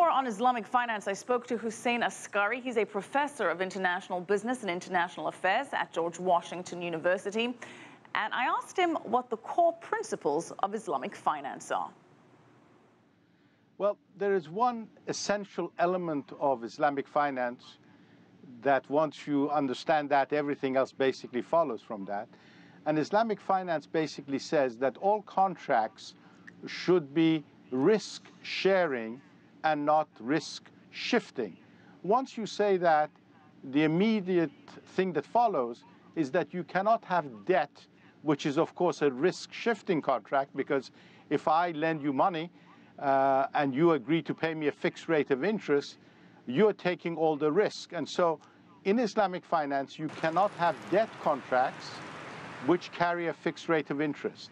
More on Islamic finance, I spoke to Hossein Askari. He's a professor of international business and international affairs at George Washington University. And I asked him what the core principles of Islamic finance are. Well, there is one essential element of Islamic finance that once you understand that, everything else basically follows from that. And Islamic finance basically says that all contracts should be risk sharing and not risk shifting. Once you say that, the immediate thing that follows is that you cannot have debt, which is, of course, a risk shifting contract, because if I lend you money uh, and you agree to pay me a fixed rate of interest, you're taking all the risk. And so in Islamic finance, you cannot have debt contracts which carry a fixed rate of interest.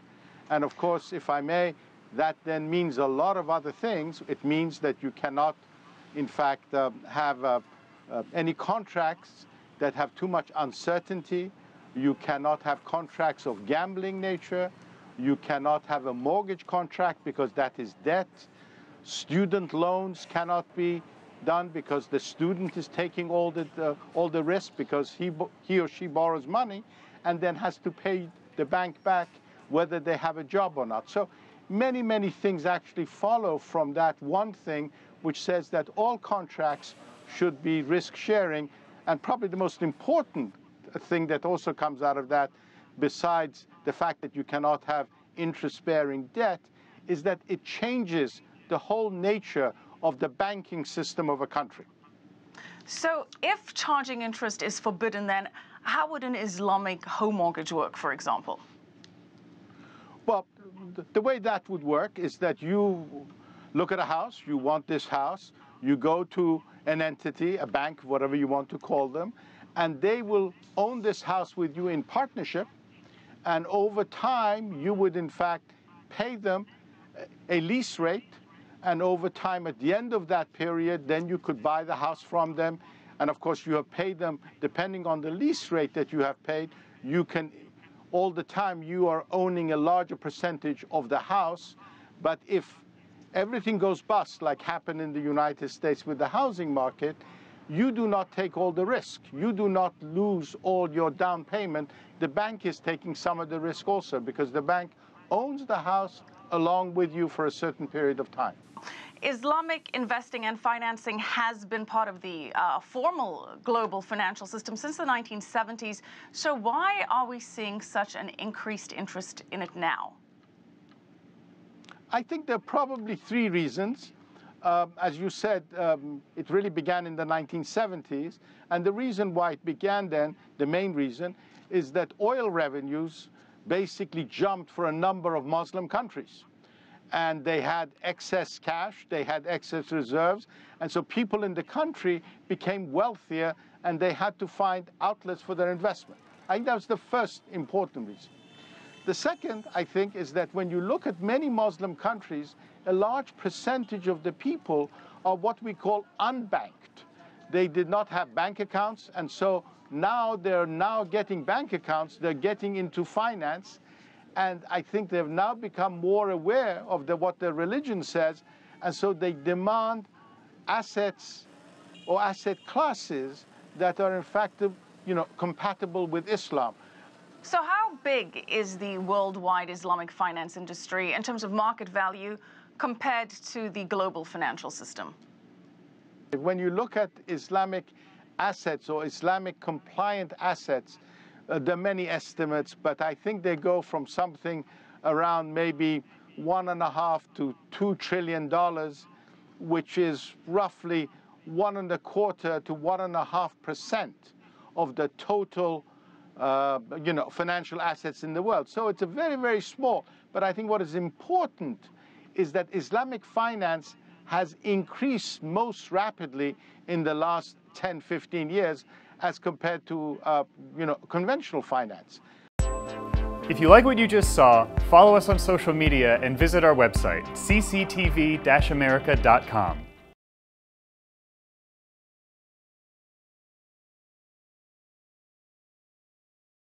And of course, if I may, that then means a lot of other things. It means that you cannot, in fact, uh, have uh, uh, any contracts that have too much uncertainty. You cannot have contracts of gambling nature. You cannot have a mortgage contract because that is debt. Student loans cannot be done because the student is taking all the, uh, all the risk because he, he or she borrows money and then has to pay the bank back whether they have a job or not. So many, many things actually follow from that one thing which says that all contracts should be risk sharing. And probably the most important thing that also comes out of that, besides the fact that you cannot have interest bearing debt, is that it changes the whole nature of the banking system of a country. So, if charging interest is forbidden, then how would an Islamic home mortgage work, for example? Well, the way that would work is that you look at a house, you want this house, you go to an entity, a bank, whatever you want to call them, and they will own this house with you in partnership. And over time, you would in fact pay them a lease rate. And over time, at the end of that period, then you could buy the house from them. And of course, you have paid them, depending on the lease rate that you have paid, you can all the time you are owning a larger percentage of the house. But if everything goes bust, like happened in the United States with the housing market, you do not take all the risk. You do not lose all your down payment. The bank is taking some of the risk also because the bank owns the house along with you for a certain period of time. Islamic investing and financing has been part of the uh, formal global financial system since the 1970s. So, why are we seeing such an increased interest in it now? I think there are probably three reasons. Um, as you said, um, it really began in the 1970s. And the reason why it began then, the main reason, is that oil revenues basically jumped for a number of Muslim countries and they had excess cash, they had excess reserves, and so people in the country became wealthier and they had to find outlets for their investment. I think that was the first important reason. The second, I think, is that when you look at many Muslim countries, a large percentage of the people are what we call unbanked. They did not have bank accounts, and so now they're now getting bank accounts, they're getting into finance, and I think they've now become more aware of the, what their religion says, and so they demand assets or asset classes that are in fact, you know, compatible with Islam. So how big is the worldwide Islamic finance industry in terms of market value compared to the global financial system? When you look at Islamic assets or Islamic compliant assets, there are many estimates, but I think they go from something around maybe one and a half to two trillion dollars, which is roughly one and a quarter to one and a half percent of the total, uh, you know, financial assets in the world. So it's a very, very small. But I think what is important is that Islamic finance has increased most rapidly in the last 10, 15 years as compared to uh, you know, conventional finance. If you like what you just saw, follow us on social media and visit our website, cctv-america.com.